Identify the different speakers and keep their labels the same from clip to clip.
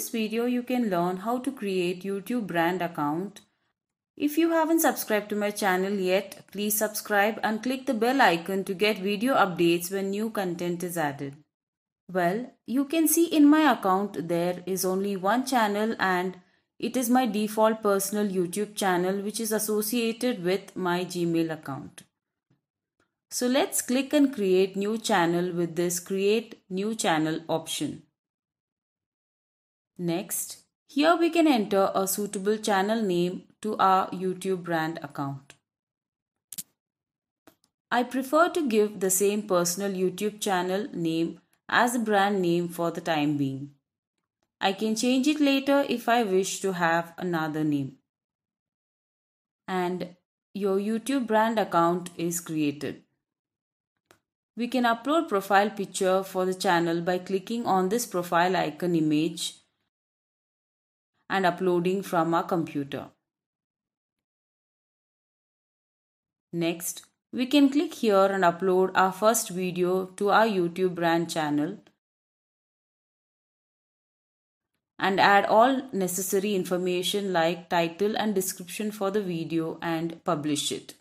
Speaker 1: video you can learn how to create YouTube brand account. If you haven't subscribed to my channel yet, please subscribe and click the bell icon to get video updates when new content is added. Well, you can see in my account there is only one channel and it is my default personal YouTube channel which is associated with my Gmail account. So let's click and create new channel with this create new channel option. Next, here we can enter a suitable channel name to our YouTube brand account. I prefer to give the same personal YouTube channel name as the brand name for the time being. I can change it later if I wish to have another name. And your YouTube brand account is created. We can upload profile picture for the channel by clicking on this profile icon image and uploading from our computer. Next, we can click here and upload our first video to our YouTube brand channel and add all necessary information like title and description for the video and publish it.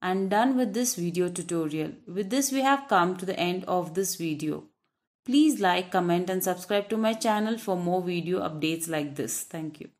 Speaker 1: And done with this video tutorial. With this we have come to the end of this video. Please like, comment and subscribe to my channel for more video updates like this. Thank you.